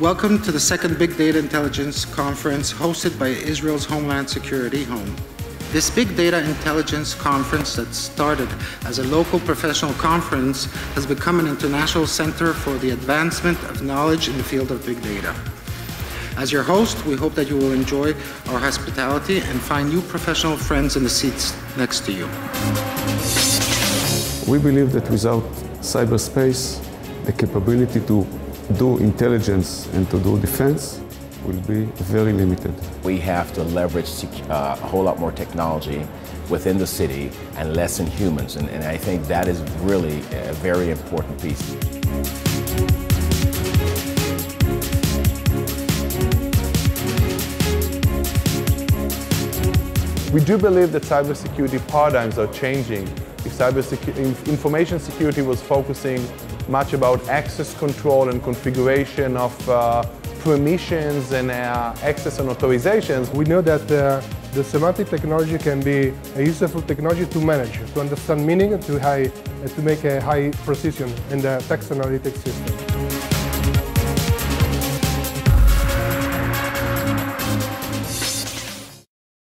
Welcome to the second Big Data Intelligence Conference hosted by Israel's Homeland Security Home. This Big Data Intelligence Conference that started as a local professional conference has become an international center for the advancement of knowledge in the field of big data. As your host, we hope that you will enjoy our hospitality and find new professional friends in the seats next to you. We believe that without cyberspace, the capability to do intelligence and to do defense will be very limited. We have to leverage uh, a whole lot more technology within the city and less in humans, and, and I think that is really a very important piece. We do believe that cybersecurity paradigms are changing. If cyber information security was focusing much about access control and configuration of uh, permissions and uh, access and authorizations. We know that uh, the semantic technology can be a useful technology to manage, to understand meaning, to, high, to make a high precision in the text analytics system.